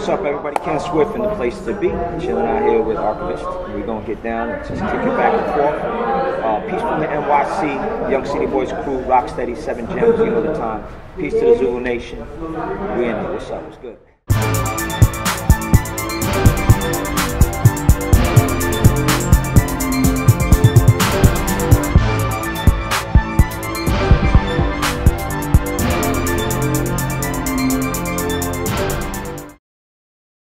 What's up, everybody? Ken Swift in the place to be. Chilling out here with Archivest. We're going to get down and just kick it back and forth. Uh, peace from the NYC, Young City Boys crew, Rocksteady, Seven Gems, you know the time. Peace to the Zulu Nation. We in here. What's up? What's good?